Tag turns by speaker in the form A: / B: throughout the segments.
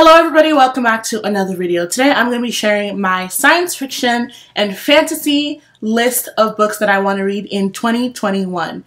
A: Hello everybody, welcome back to another video. Today I'm going to be sharing my science fiction and fantasy list of books that I want to read in 2021.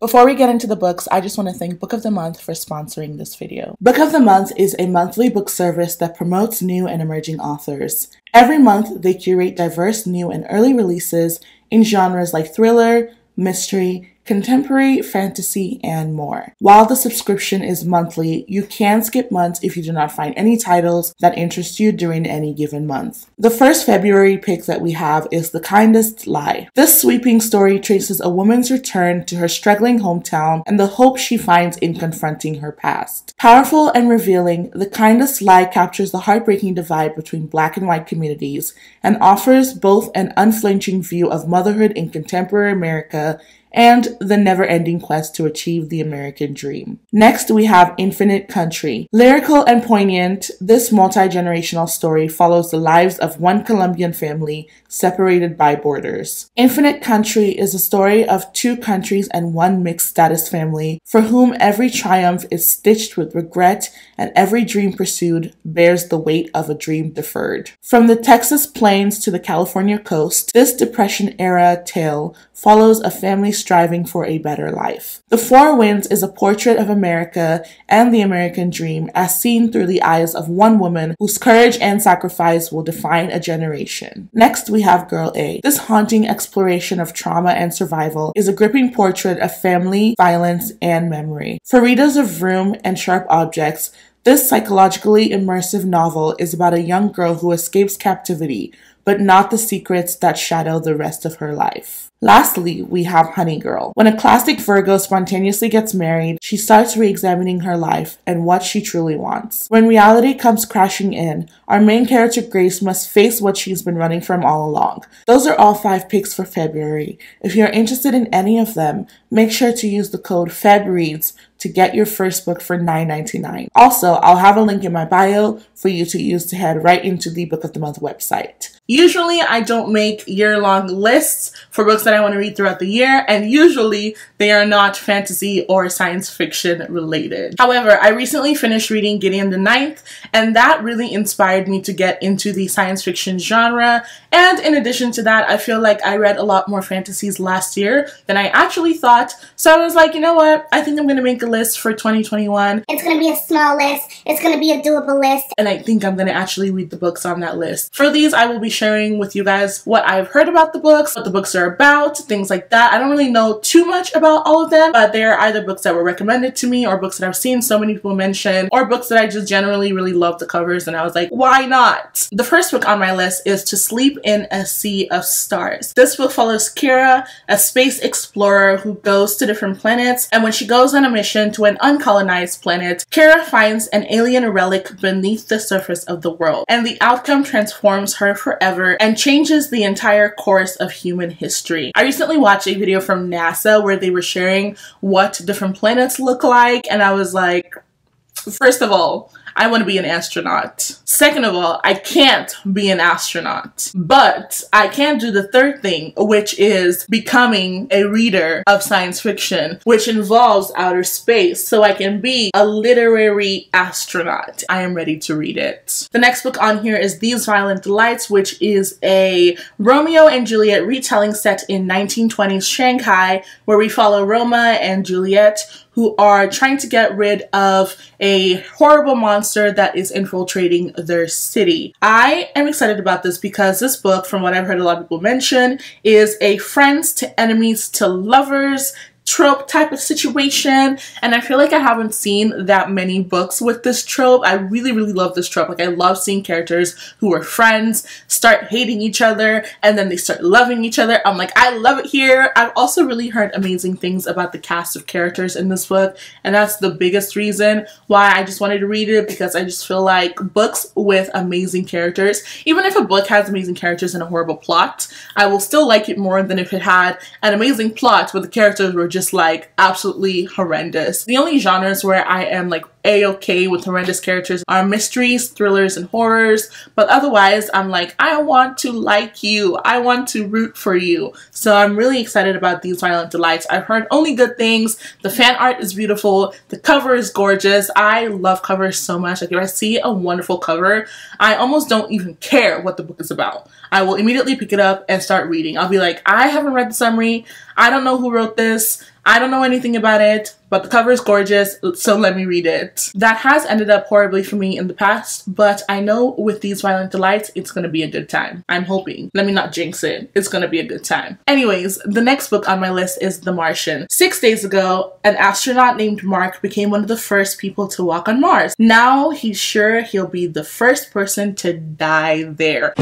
A: Before we get into the books, I just want to thank Book of the Month for sponsoring this video. Book of the Month is a monthly book service that promotes new and emerging authors. Every month, they curate diverse new and early releases in genres like thriller, mystery, contemporary, fantasy, and more. While the subscription is monthly, you can skip months if you do not find any titles that interest you during any given month. The first February pick that we have is The Kindest Lie. This sweeping story traces a woman's return to her struggling hometown and the hope she finds in confronting her past. Powerful and revealing, The Kindest Lie captures the heartbreaking divide between black and white communities and offers both an unflinching view of motherhood in contemporary America and the never ending quest to achieve the American dream. Next, we have Infinite Country. Lyrical and poignant, this multi generational story follows the lives of one Colombian family separated by borders. Infinite Country is a story of two countries and one mixed status family for whom every triumph is stitched with regret and every dream pursued bears the weight of a dream deferred. From the Texas plains to the California coast, this Depression era tale follows a family striving for a better life. The Four Winds is a portrait of America and the American dream as seen through the eyes of one woman whose courage and sacrifice will define a generation. Next, we have Girl A. This haunting exploration of trauma and survival is a gripping portrait of family, violence, and memory. For readers of Room and Sharp Objects, this psychologically immersive novel is about a young girl who escapes captivity, but not the secrets that shadow the rest of her life. Lastly, we have Honey Girl. When a classic Virgo spontaneously gets married, she starts re examining her life and what she truly wants. When reality comes crashing in, our main character Grace must face what she's been running from all along. Those are all five picks for February. If you're interested in any of them, make sure to use the code FEBREADS to get your first book for $9.99. Also, I'll have a link in my bio for you to use to head right into the Book of the Month website. Usually, I don't make year long lists for books that I want to read throughout the year, and usually they are not fantasy or science fiction related. However, I recently finished reading Gideon the Ninth, and that really inspired me to get into the science fiction genre. And in addition to that, I feel like I read a lot more fantasies last year than I actually thought. So I was like, you know what? I think I'm going to make a list for 2021.
B: It's going to be a small list. It's going to be a doable list.
A: And I think I'm going to actually read the books on that list. For these, I will be sharing with you guys what I've heard about the books, what the books are about, things like that. I don't really know too much about all of them, but they're either books that were recommended to me or books that I've seen so many people mention or books that I just generally really love the covers and I was like, why not? The first book on my list is To Sleep in a Sea of Stars. This book follows Kira, a space explorer who goes to different planets and when she goes on a mission to an uncolonized planet, Kira finds an alien relic beneath the surface of the world and the outcome transforms her forever and changes the entire course of human history. I recently watched a video from NASA where they were sharing what different planets look like and I was like, first of all, I want to be an astronaut. Second of all, I can't be an astronaut, but I can do the third thing, which is becoming a reader of science fiction, which involves outer space. So I can be a literary astronaut. I am ready to read it. The next book on here is These Violent Delights, which is a Romeo and Juliet retelling set in 1920s Shanghai, where we follow Roma and Juliet who are trying to get rid of a horrible monster that is infiltrating their city. I am excited about this because this book, from what I've heard a lot of people mention, is a friends to enemies to lovers trope type of situation and I feel like I haven't seen that many books with this trope. I really really love this trope. Like I love seeing characters who are friends start hating each other and then they start loving each other. I'm like I love it here. I've also really heard amazing things about the cast of characters in this book and that's the biggest reason why I just wanted to read it because I just feel like books with amazing characters even if a book has amazing characters and a horrible plot I will still like it more than if it had an amazing plot but the characters were just just like absolutely horrendous. The only genres where I am like a-okay with horrendous characters are mysteries, thrillers, and horrors. But otherwise, I'm like, I want to like you. I want to root for you. So I'm really excited about these Violent Delights. I've heard only good things. The fan art is beautiful. The cover is gorgeous. I love covers so much. Like if I see a wonderful cover, I almost don't even care what the book is about. I will immediately pick it up and start reading. I'll be like, I haven't read the summary. I don't know who wrote this. I don't know anything about it, but the cover is gorgeous, so let me read it. That has ended up horribly for me in the past, but I know with these Violent Delights, it's gonna be a good time. I'm hoping. Let me not jinx it. It's gonna be a good time. Anyways, the next book on my list is The Martian. Six days ago, an astronaut named Mark became one of the first people to walk on Mars. Now he's sure he'll be the first person to die there.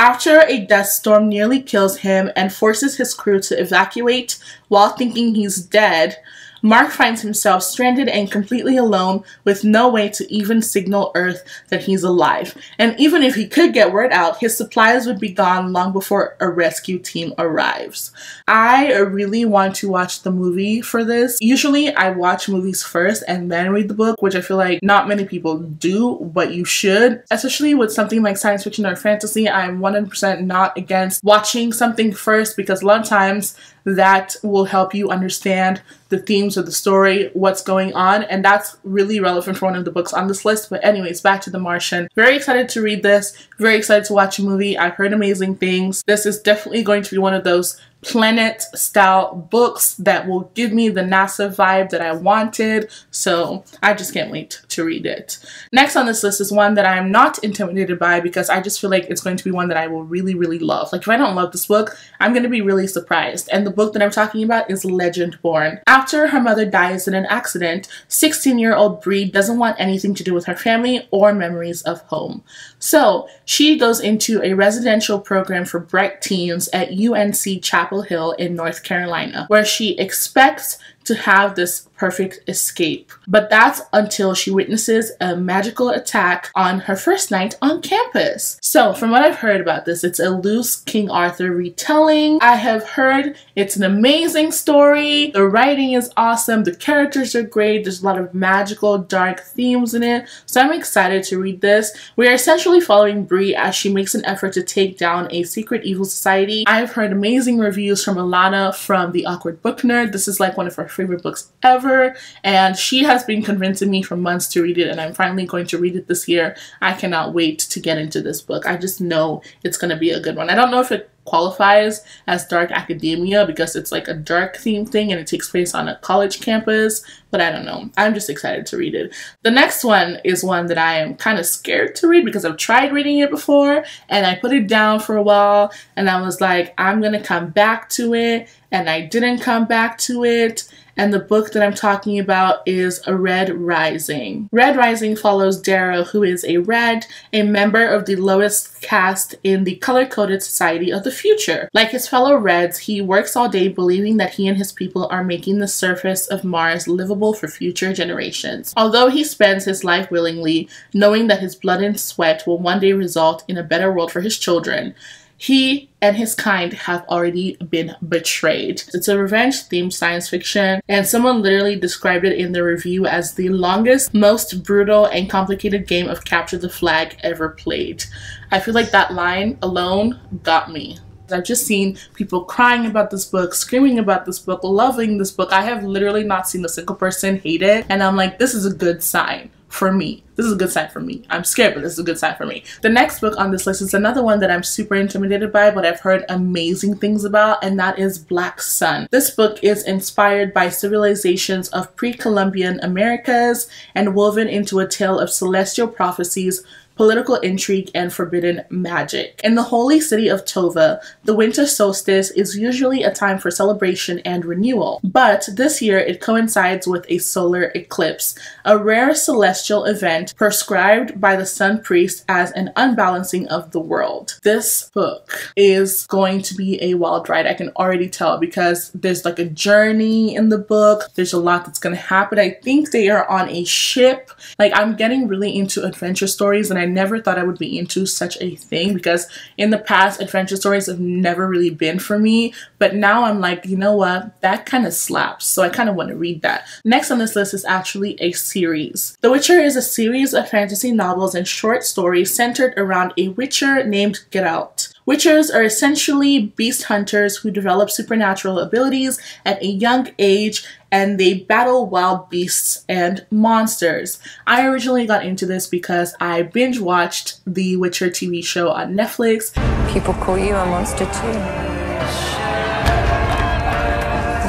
A: After a dust storm nearly kills him and forces his crew to evacuate while thinking he's dead, Mark finds himself stranded and completely alone with no way to even signal Earth that he's alive. And even if he could get word out, his supplies would be gone long before a rescue team arrives. I really want to watch the movie for this. Usually I watch movies first and then read the book, which I feel like not many people do, but you should. Especially with something like science fiction or fantasy, I'm 100% not against watching something first because a lot of times that will help you understand the themes of the story, what's going on, and that's really relevant for one of the books on this list. But anyways, back to The Martian. Very excited to read this, very excited to watch a movie. I've heard amazing things. This is definitely going to be one of those planet style books that will give me the NASA vibe that I wanted. So I just can't wait to read it. Next on this list is one that I'm not intimidated by because I just feel like it's going to be one that I will really, really love. Like if I don't love this book, I'm going to be really surprised. And the book that I'm talking about is Legendborn. After her mother dies in an accident, 16 year old Bree doesn't want anything to do with her family or memories of home. So she goes into a residential program for bright teens at UNC Chapel Hill in North Carolina, where she expects to have this perfect escape. But that's until she witnesses a magical attack on her first night on campus. So, from what I've heard about this, it's a loose King Arthur retelling. I have heard it's an amazing story. The writing is awesome. The characters are great. There's a lot of magical, dark themes in it. So, I'm excited to read this. We are essentially following Bree as she makes an effort to take down a secret evil society. I've heard amazing reviews from Alana from The Awkward Book Nerd. This is like one of her favorite books ever, and she has been convincing me for months to read it, and I'm finally going to read it this year. I cannot wait to get into this book. I just know it's going to be a good one. I don't know if it qualifies as dark academia because it's like a dark theme thing and it takes place on a college campus, but I don't know. I'm just excited to read it. The next one is one that I am kind of scared to read because I've tried reading it before and I put it down for a while and I was like, I'm going to come back to it and I didn't come back to it and the book that I'm talking about is A Red Rising. Red Rising follows Darrow, who is a Red, a member of the lowest caste in the color coded society of the future. Like his fellow Reds, he works all day believing that he and his people are making the surface of Mars livable for future generations. Although he spends his life willingly, knowing that his blood and sweat will one day result in a better world for his children, he and his kind have already been betrayed. It's a revenge themed science fiction, and someone literally described it in the review as the longest, most brutal, and complicated game of capture the flag ever played. I feel like that line alone got me. I've just seen people crying about this book, screaming about this book, loving this book. I have literally not seen a single person hate it, and I'm like, this is a good sign for me. This is a good sign for me. I'm scared, but this is a good sign for me. The next book on this list is another one that I'm super intimidated by, but I've heard amazing things about, and that is Black Sun. This book is inspired by civilizations of pre-Columbian Americas and woven into a tale of celestial prophecies political intrigue, and forbidden magic. In the holy city of Tova, the winter solstice is usually a time for celebration and renewal, but this year it coincides with a solar eclipse, a rare celestial event prescribed by the sun priest as an unbalancing of the world. This book is going to be a wild ride, I can already tell, because there's like a journey in the book, there's a lot that's gonna happen. I think they are on a ship. Like, I'm getting really into adventure stories, and I never thought I would be into such a thing because in the past, adventure stories have never really been for me. But now I'm like, you know what? That kind of slaps. So I kind of want to read that. Next on this list is actually a series. The Witcher is a series of fantasy novels and short stories centered around a witcher named Geralt. Witchers are essentially beast hunters who develop supernatural abilities at a young age and they battle wild beasts and monsters. I originally got into this because I binge watched the Witcher TV show on Netflix.
C: People call you a monster too.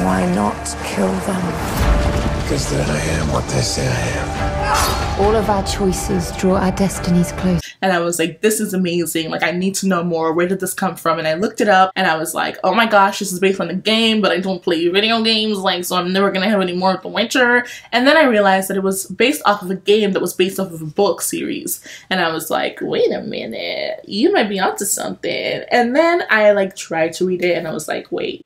C: Why not kill them?
D: Because then I am what they say I am.
C: All of our choices draw our destinies close.
A: And I was like, this is amazing. Like, I need to know more. Where did this come from? And I looked it up and I was like, oh my gosh, this is based on a game, but I don't play video games. Like, so I'm never going to have any more of The Witcher. And then I realized that it was based off of a game that was based off of a book series. And I was like, wait a minute, you might be onto something. And then I like tried to read it and I was like, wait,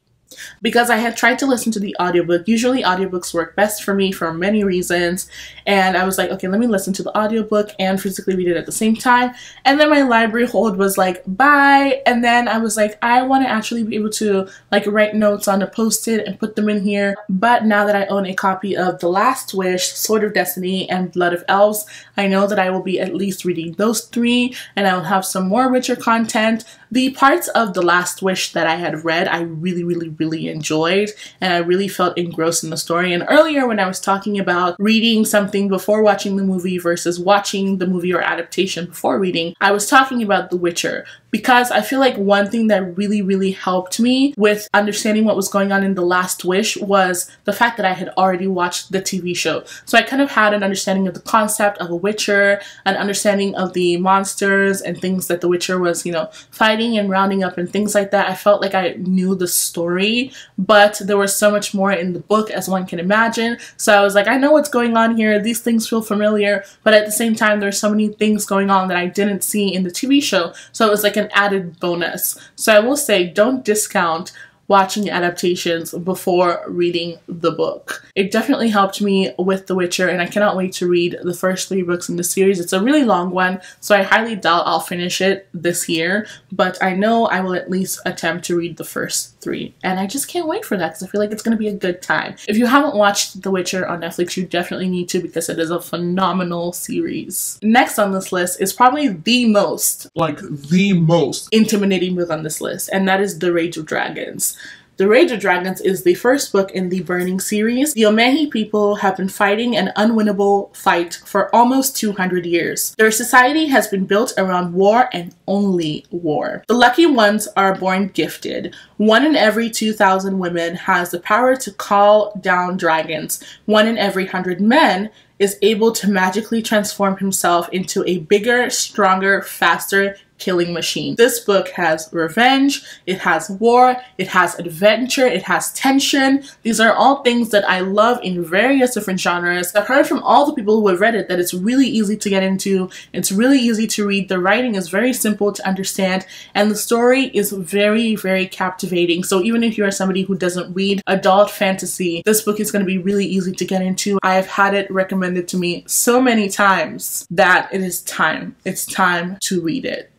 A: because I had tried to listen to the audiobook. Usually audiobooks work best for me for many reasons. And I was like, okay, let me listen to the audiobook and physically read it at the same time. And then my library hold was like, bye. And then I was like, I want to actually be able to like write notes on a post-it and put them in here. But now that I own a copy of The Last Wish, Sword of Destiny, and Blood of Elves, I know that I will be at least reading those three and I will have some more richer content. The parts of The Last Wish that I had read, I really, really, really enjoyed, and I really felt engrossed in the story. And earlier, when I was talking about reading something before watching the movie versus watching the movie or adaptation before reading, I was talking about The Witcher because I feel like one thing that really, really helped me with understanding what was going on in The Last Wish was the fact that I had already watched the TV show. So I kind of had an understanding of the concept of a Witcher, an understanding of the monsters and things that the Witcher was, you know, fighting and rounding up and things like that. I felt like I knew the story, but there was so much more in the book as one can imagine. So I was like, I know what's going on here. These things feel familiar, but at the same time, there's so many things going on that I didn't see in the TV show. So it was like an added bonus. So I will say, don't discount watching adaptations before reading the book. It definitely helped me with The Witcher and I cannot wait to read the first three books in the series. It's a really long one, so I highly doubt I'll finish it this year, but I know I will at least attempt to read the first three. And I just can't wait for that because I feel like it's going to be a good time. If you haven't watched The Witcher on Netflix, you definitely need to because it is a phenomenal series. Next on this list is probably the most,
E: like the most
A: intimidating move on this list, and that is The Rage of Dragons. The Rage of Dragons is the first book in the Burning series. The Omehi people have been fighting an unwinnable fight for almost 200 years. Their society has been built around war and only war. The lucky ones are born gifted. One in every 2,000 women has the power to call down dragons. One in every 100 men is able to magically transform himself into a bigger, stronger, faster, killing machine. This book has revenge, it has war, it has adventure, it has tension. These are all things that I love in various different genres. I've heard from all the people who have read it that it's really easy to get into, it's really easy to read, the writing is very simple to understand, and the story is very, very captivating. So even if you are somebody who doesn't read adult fantasy, this book is going to be really easy to get into. I have had it recommended to me so many times that it is time. It's time to read it.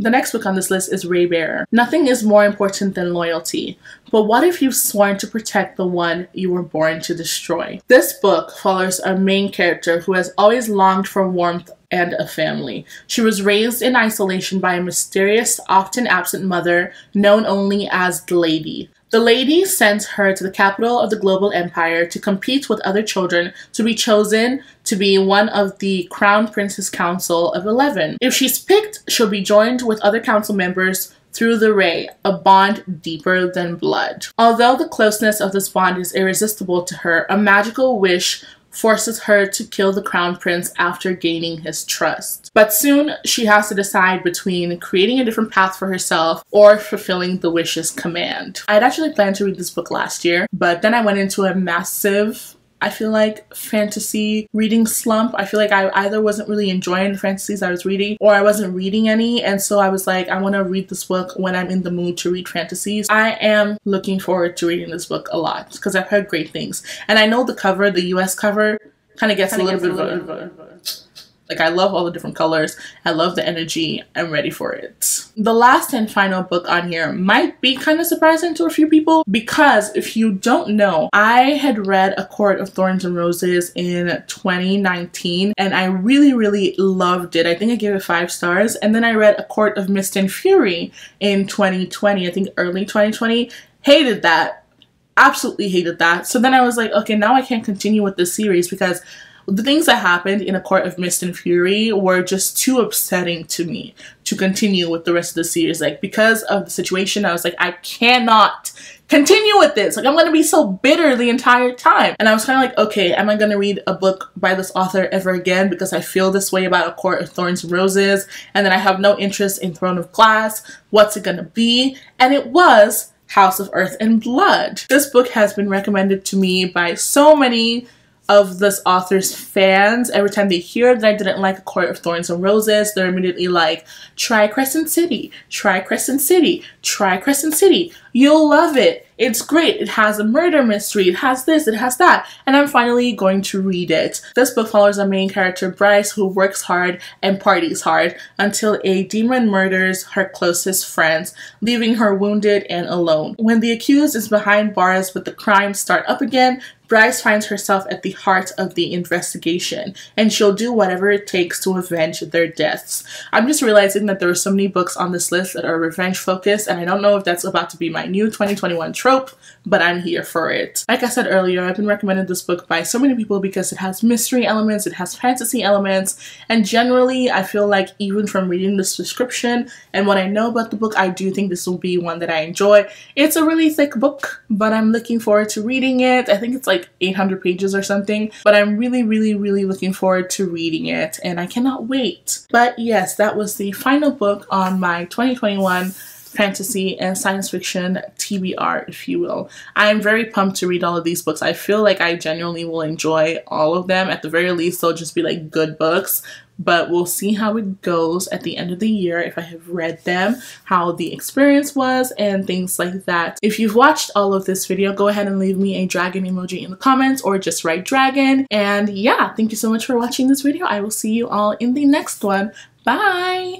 A: The next book on this list is Raybearer. Nothing is more important than loyalty, but what if you've sworn to protect the one you were born to destroy? This book follows a main character who has always longed for warmth and a family. She was raised in isolation by a mysterious, often absent mother known only as the Lady. The lady sends her to the capital of the global empire to compete with other children to be chosen to be one of the Crown Prince's Council of Eleven. If she's picked, she'll be joined with other council members through the ray, a bond deeper than blood. Although the closeness of this bond is irresistible to her, a magical wish forces her to kill the crown prince after gaining his trust. But soon she has to decide between creating a different path for herself or fulfilling the wish's command. I had actually planned to read this book last year, but then I went into a massive I feel like fantasy reading slump. I feel like I either wasn't really enjoying the fantasies I was reading or I wasn't reading any. And so I was like, I want to read this book when I'm in the mood to read fantasies. I am looking forward to reading this book a lot because I've heard great things. And I know the cover, the US cover, kind of gets a little bit of a Like I love all the different colors. I love the energy. I'm ready for it. The last and final book on here might be kind of surprising to a few people because if you don't know, I had read A Court of Thorns and Roses in 2019 and I really, really loved it. I think I gave it five stars. And then I read A Court of Mist and Fury in 2020, I think early 2020. Hated that absolutely hated that. So then I was like, okay, now I can't continue with this series because the things that happened in A Court of Mist and Fury were just too upsetting to me to continue with the rest of the series. Like, because of the situation, I was like, I cannot continue with this. Like, I'm gonna be so bitter the entire time. And I was kind of like, okay, am I gonna read a book by this author ever again because I feel this way about A Court of Thorns and Roses, and then I have no interest in Throne of Glass? What's it gonna be? And it was House of Earth and Blood. This book has been recommended to me by so many of this author's fans. Every time they hear that I didn't like A Court of Thorns and Roses, they're immediately like, try Crescent City, try Crescent City, try Crescent City. You'll love it. It's great. It has a murder mystery. It has this, it has that. And I'm finally going to read it. This book follows our main character, Bryce, who works hard and parties hard until a demon murders her closest friends, leaving her wounded and alone. When the accused is behind bars but the crimes start up again, Bryce finds herself at the heart of the investigation, and she'll do whatever it takes to avenge their deaths. I'm just realizing that there are so many books on this list that are revenge focused, and I don't know if that's about to be my new 2021 trope, but I'm here for it. Like I said earlier, I've been recommended this book by so many people because it has mystery elements, it has fantasy elements, and generally, I feel like even from reading this description and what I know about the book, I do think this will be one that I enjoy. It's a really thick book, but I'm looking forward to reading it. I think it's like like 800 pages or something, but I'm really, really, really looking forward to reading it and I cannot wait. But yes, that was the final book on my 2021 fantasy and science fiction TBR, if you will. I'm very pumped to read all of these books. I feel like I genuinely will enjoy all of them. At the very least, they'll just be like good books but we'll see how it goes at the end of the year if I have read them, how the experience was, and things like that. If you've watched all of this video, go ahead and leave me a dragon emoji in the comments or just write dragon. And yeah, thank you so much for watching this video. I will see you all in the next one. Bye!